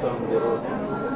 Sound zero.